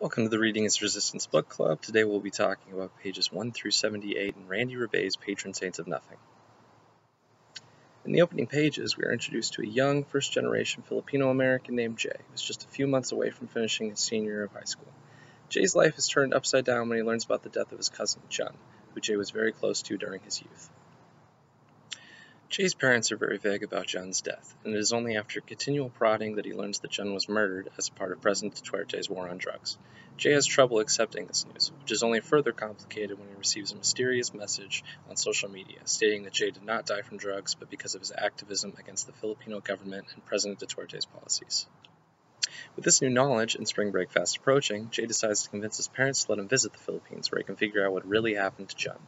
Welcome to the Reading is Resistance Book Club. Today we'll be talking about pages 1 through 78 in Randy Ribay's Patron Saints of Nothing. In the opening pages, we are introduced to a young, first-generation Filipino-American named Jay, who is just a few months away from finishing his senior year of high school. Jay's life is turned upside down when he learns about the death of his cousin, Jun, who Jay was very close to during his youth. Jay's parents are very vague about Jun's death, and it is only after continual prodding that he learns that Jun was murdered as part of President Duterte's war on drugs. Jay has trouble accepting this news, which is only further complicated when he receives a mysterious message on social media stating that Jay did not die from drugs but because of his activism against the Filipino government and President Duterte's policies. With this new knowledge and spring break fast approaching, Jay decides to convince his parents to let him visit the Philippines where he can figure out what really happened to Jun.